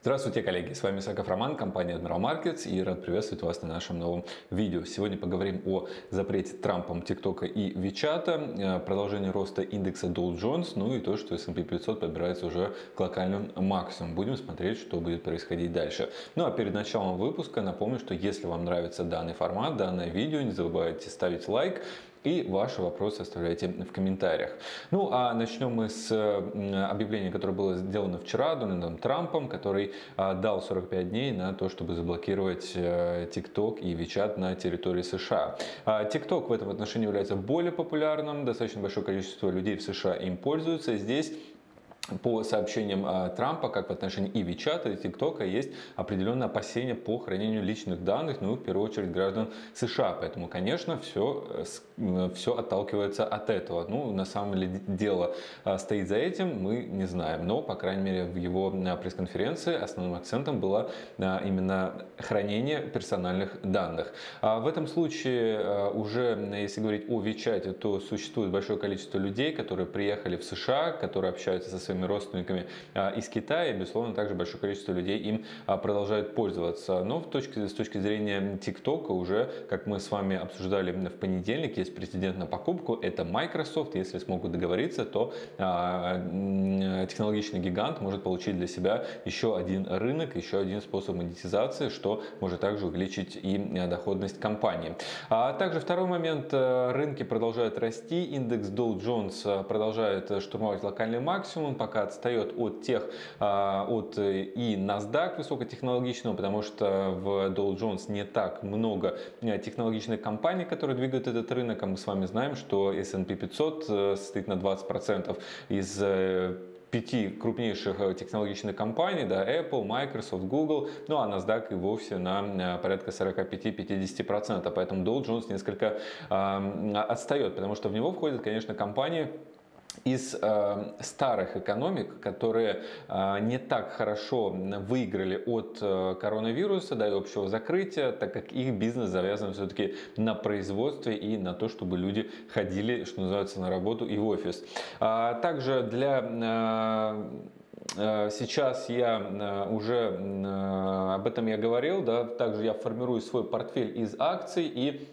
Здравствуйте, коллеги! С вами Саков Роман, компания Admiral Markets и рад приветствовать вас на нашем новом видео. Сегодня поговорим о запрете Трампом ТикТока и Вичата, э, продолжении роста индекса Dow Jones, ну и то, что S&P 500 подбирается уже к локальным максимумам. Будем смотреть, что будет происходить дальше. Ну а перед началом выпуска напомню, что если вам нравится данный формат, данное видео, не забывайте ставить лайк, и ваши вопросы оставляйте в комментариях. Ну а начнем мы с объявления, которое было сделано вчера Дональдом Трампом, который а, дал 45 дней на то, чтобы заблокировать э, TikTok и WeChat на территории США. А, TikTok в этом отношении является более популярным, достаточно большое количество людей в США им пользуются. Здесь по сообщениям а, Трампа, как в отношении и WeChat, и ТикТока, есть определенные опасения по хранению личных данных, ну, в первую очередь, граждан США. Поэтому, конечно, все, э, все отталкивается от этого. Ну, на самом деле, дело а, стоит за этим, мы не знаем. Но, по крайней мере, в его а, пресс-конференции основным акцентом было именно хранение персональных данных. В этом случае уже, если говорить о WeChat, то существует большое количество людей, которые приехали в США, которые общаются со своими своими родственниками а, из Китая. Безусловно, также большое количество людей им а, продолжают пользоваться. Но в точке, с точки зрения ТикТока уже, как мы с вами обсуждали в понедельник, есть президент на покупку. Это Microsoft. Если смогут договориться, то а, технологичный гигант может получить для себя еще один рынок, еще один способ монетизации, что может также увеличить и доходность компании. А также второй момент. Рынки продолжают расти. Индекс Dow Jones продолжает штурмовать локальный максимум пока отстает от тех, а, от э, и NASDAQ высокотехнологичного, потому что в Dow Jones не так много э, технологичных компаний, которые двигают этот рынок, а мы с вами знаем, что S&P 500 э, состоит на 20% из пяти крупнейших технологичных компаний, да, Apple, Microsoft, Google, ну а NASDAQ и вовсе на порядка 45-50%, поэтому Dow Jones несколько э, отстает, потому что в него входят, конечно, компании, из э, старых экономик, которые э, не так хорошо выиграли от э, коронавируса, да и общего закрытия, так как их бизнес завязан все-таки на производстве и на то, чтобы люди ходили, что называется, на работу и в офис. А также для э, э Сейчас я э, уже об этом я говорил, да, также я формирую свой портфель из акций и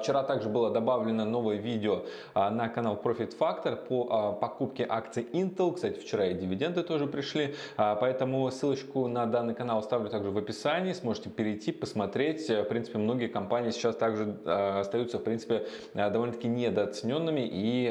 вчера также было добавлено новое видео а, на канал Profit Factor по а, покупке акций Intel. Кстати, вчера и дивиденды тоже пришли, поэтому ссылочку на данный канал оставлю также в описании. Сможете перейти, посмотреть. В принципе, многие компании сейчас также остаются, в принципе, довольно-таки недооцененными и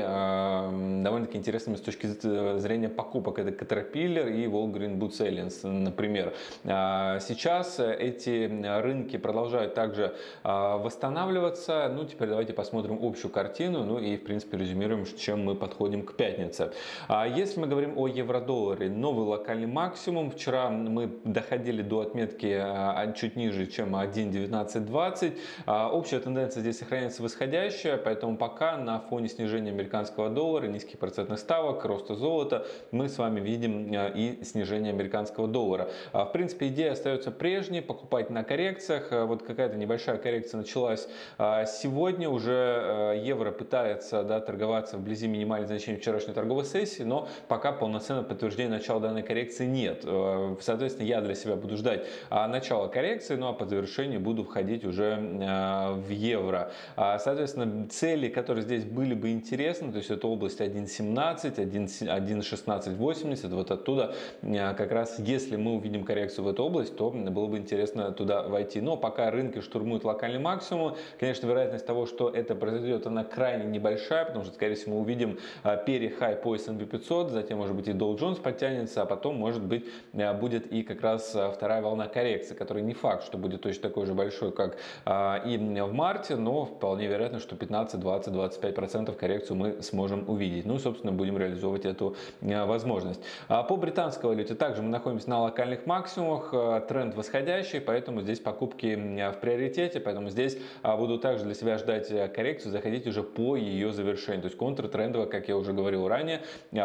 довольно-таки интересными с точки зрения покупок. Это Caterpillar и Walgreen Boots Alliance, например. Сейчас эти рынки продолжают также восстанавливаться ну, теперь давайте посмотрим общую картину, ну и, в принципе, резюмируем, чем мы подходим к пятнице. А если мы говорим о евро-долларе, новый локальный максимум. Вчера мы доходили до отметки а, чуть ниже, чем 1.1920. А, общая тенденция здесь сохраняется восходящая, поэтому пока на фоне снижения американского доллара, низких процентных ставок, роста золота, мы с вами видим а, и снижение американского доллара. В принципе, идея остается прежней, покупать на коррекциях. Вот какая-то небольшая коррекция началась Сегодня уже э, евро пытается да, торговаться вблизи минимальных значений вчерашней торговой сессии, но пока полноценного подтверждения начала данной коррекции нет. Э, соответственно, я для себя буду ждать а, начала коррекции, ну а по завершению буду входить уже э, в евро. А, соответственно, цели, которые здесь были бы интересны, то есть это область 1.17, 1.1680, вот оттуда как раз, если мы увидим коррекцию в эту область, то было бы интересно туда войти. Но пока рынки штурмуют локальный максимум, конечно, вероятность того, что это произойдет, она крайне небольшая, потому что, скорее всего, мы увидим а, перехай по S&P 500, затем, может быть, и Dow Jones подтянется, а потом, может быть, а, будет и как раз а, вторая волна коррекции, которая не факт, что будет точно такой же большой, как и в марте, но вполне вероятно, что 15, 20, 25 процентов коррекцию мы сможем увидеть. Ну и, собственно, будем реализовывать эту возможность. По британской валюте также мы находимся на локальных максимумах, тренд восходящий, поэтому здесь покупки в приоритете, поэтому здесь буду также также для себя ждать коррекцию, заходить уже по ее завершению. То есть контртрендово, как я уже говорил ранее,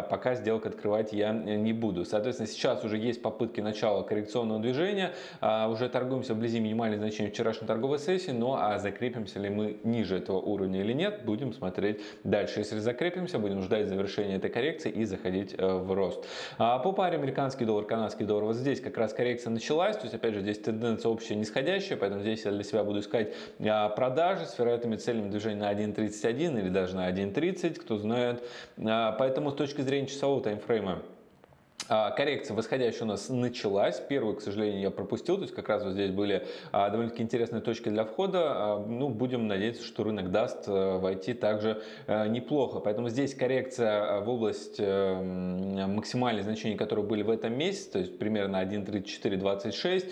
пока сделок открывать я не буду. Соответственно, сейчас уже есть попытки начала коррекционного движения, уже торгуемся вблизи минимальных значений вчерашней торговой сессии, но а закрепимся ли мы ниже этого уровня или нет, будем смотреть дальше. Если закрепимся, будем ждать завершения этой коррекции и заходить э, в рост. А по паре американский доллар, канадский доллар, вот здесь как раз коррекция началась, то есть опять же здесь тенденция общая нисходящая, поэтому здесь я для себя буду искать а, с вероятными целями движения на 1.31 или даже на 1.30, кто знает. А, поэтому с точки зрения часового таймфрейма коррекция восходящая у нас началась. Первую, к сожалению, я пропустил. То есть как раз вот здесь были а, довольно-таки интересные точки для входа. А, ну, будем надеяться, что рынок даст войти также неплохо. Поэтому здесь коррекция в область максимальных значений, которые были в этом месяце, то есть примерно 1.3426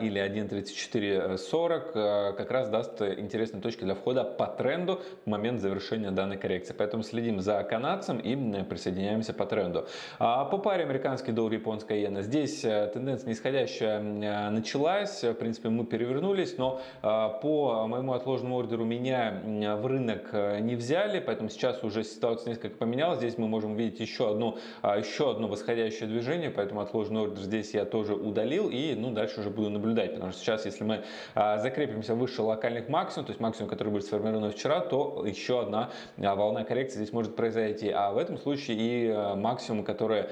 или 1.3440, как раз даст интересные точки для входа по тренду в момент завершения данной коррекции. Поэтому следим за канадцем и присоединяемся по тренду. По паре американский доллар, японская иена. Здесь э, тенденция нисходящая э, началась, в принципе мы перевернулись, но э, по моему отложенному ордеру меня в рынок не взяли, поэтому сейчас уже ситуация несколько поменялась. Здесь мы можем увидеть еще одно, еще одно восходящее движение, поэтому отложенный ордер здесь я тоже удалил и ну, дальше уже буду наблюдать, потому что сейчас, если мы закрепимся выше локальных максимум, то есть максимум, который был сформирован вчера, то еще одна волна коррекции здесь может произойти. А в этом случае и максимум, который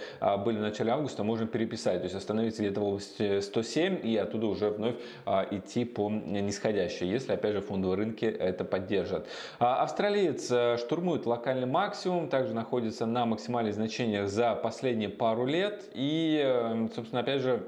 были в начале августа, можно переписать, то есть остановиться где-то в области 107 и оттуда уже вновь а, идти по нисходящей, если опять же фондовые рынки это поддержат. А, австралиец э, штурмует локальный максимум, также находится на максимальных значениях за последние пару лет и, э, собственно, опять же,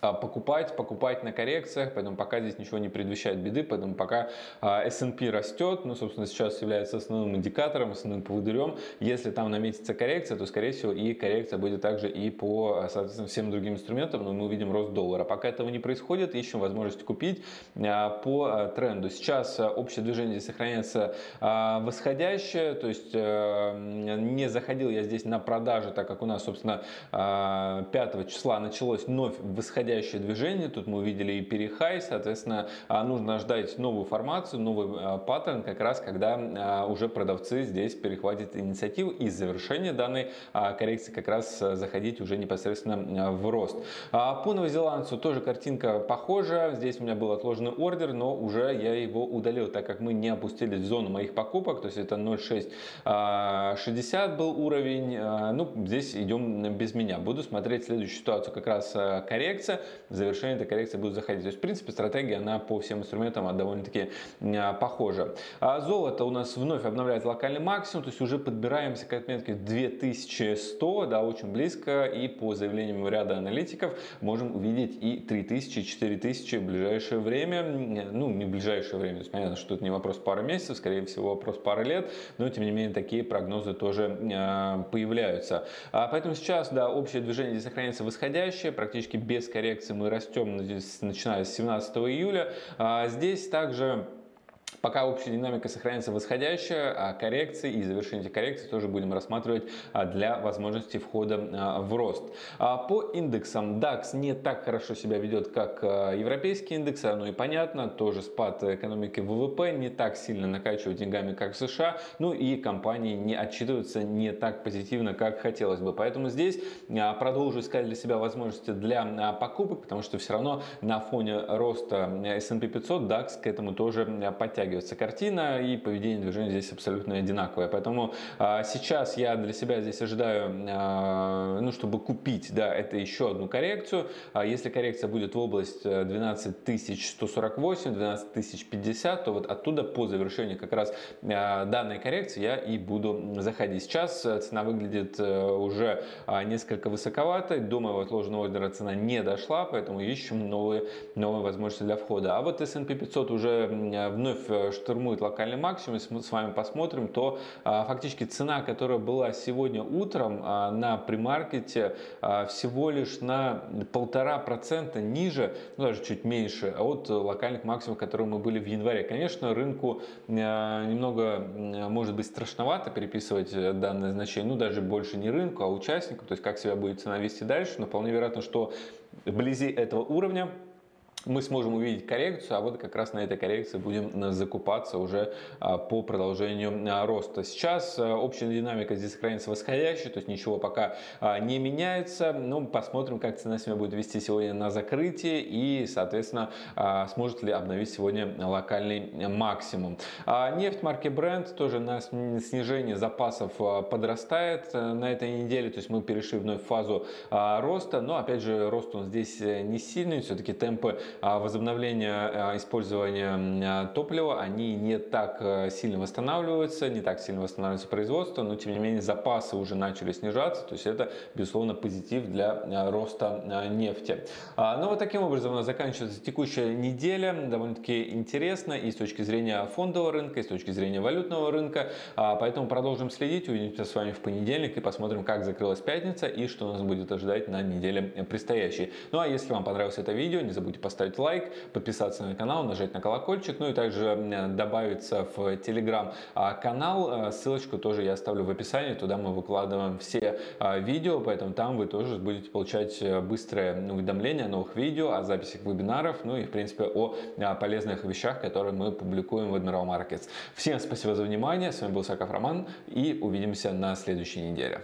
покупать, покупать на коррекциях, поэтому пока здесь ничего не предвещает беды, поэтому пока а, S&P растет, ну, собственно, сейчас является основным индикатором, основным поводырем. Если там наметится коррекция, то, скорее всего, и коррекция будет также и по, соответственно, всем другим инструментам, но мы увидим рост доллара. Пока этого не происходит, ищем возможность купить а, по тренду. Сейчас общее движение сохраняется восходящее, то есть не заходил я здесь на продажи, так как у нас, собственно, 5 числа началось вновь восходящее восходящее движение. Тут мы увидели и перехай, соответственно, а, нужно ждать новую формацию, новый а, паттерн, как раз когда а, уже продавцы здесь перехватят инициативу и завершение данной коррекции как раз заходить уже непосредственно в рост. По новозеландцу тоже картинка похожа. Здесь у меня был отложенный ордер, но уже я его удалил, так как мы не опустились в зону моих покупок, то есть это 0,660 был уровень. Ну, здесь идем без меня. Буду смотреть следующую ситуацию, как раз коррекция завершение этой коррекции будет заходить. То есть, в принципе, стратегия, она по всем инструментам довольно-таки а, похожа. А золото у нас вновь обновляет локальный максимум, то есть уже подбираемся к отметке 2100, да, очень близко, и по заявлениям ряда аналитиков можем увидеть и 3000, 4000 в ближайшее время, ну, не в ближайшее время, то есть понятно, что это не вопрос пары месяцев, скорее всего, вопрос пары лет, но, тем не менее, такие прогнозы тоже э, появляются. А, поэтому сейчас, да, общее движение здесь сохраняется восходящее, практически без коррекции мы растем, начиная с 17 июля. А здесь также Пока общая динамика сохраняется восходящая, а коррекции и завершение этих коррекций тоже будем рассматривать а, для возможности входа а, в рост. По индексам DAX не так хорошо себя ведет, как европейские индексы, оно и понятно, тоже спад экономики ВВП не так сильно накачивает деньгами, как в США, ну и компании не отчитываются не так позитивно, как хотелось бы. Поэтому здесь продолжу искать для себя возможности для покупок, потому что все равно на фоне роста S&P 500 DAX к этому тоже подтягивается растягивается картина, и поведение движения здесь абсолютно одинаковое. Поэтому а, сейчас я для себя здесь ожидаю, а, ну, чтобы купить, да, это еще одну коррекцию. А если коррекция будет в область 12148, 12050, то вот оттуда по завершению как раз а, данной коррекции я и буду заходить. Сейчас цена выглядит э, уже а, несколько высоковато, до моего отложенного ордера цена не дошла, поэтому ищем новые, новые возможности для входа. А вот S&P 500 уже вновь э, штурмует локальный максимум, если мы с вами посмотрим, то а, фактически цена, которая была сегодня утром а, на примаркете, а, всего лишь на полтора процента ниже, ну даже чуть меньше, от локальных максимумов, которые мы были в январе. Конечно, рынку немного может быть страшновато переписывать э, данное значение, ну даже больше не рынку, а участнику, то есть как себя будет цена вести дальше, но вполне вероятно, что вблизи этого уровня мы сможем увидеть коррекцию, а вот как раз на этой коррекции будем закупаться уже а, по продолжению а, роста. Сейчас а, общая динамика здесь сохранится восходящей, то есть ничего пока не меняется. Ну, посмотрим, как цена себя будет вести сегодня на закрытии и, соответственно, сможет ли обновить сегодня локальный максимум. Нефть марки Brent тоже на снижение запасов подрастает на этой неделе, то есть мы перешли вновь в фазу роста, но опять же рост он здесь э, не сильный, все-таки темпы а возобновления а, использования а, топлива, они не так э, сильно восстанавливаются, не так сильно восстанавливается производство, но тем не менее запасы уже начали снижаться, то есть это, безусловно, позитив для роста нефти. Ну вот таким образом у нас заканчивается текущая неделя, довольно-таки интересно и с точки зрения фондового рынка, и с точки зрения валютного рынка, поэтому продолжим следить, увидимся с вами в понедельник и посмотрим, как закрылась пятница и что нас будет ожидать на неделе предстоящей. Ну а если вам понравилось это видео, не забудьте поставить поставить лайк, подписаться на канал, нажать на колокольчик, ну и также добавиться в телеграм-канал. Э, ссылочку тоже я оставлю в описании, туда мы выкладываем все э, видео, поэтому там вы тоже будете получать э, быстрое уведомление о новых видео, о записях вебинаров, ну и в принципе о полезных вещах, которые мы публикуем в Admiral Markets. Всем спасибо за внимание, с вами был Саков Роман и увидимся на следующей неделе.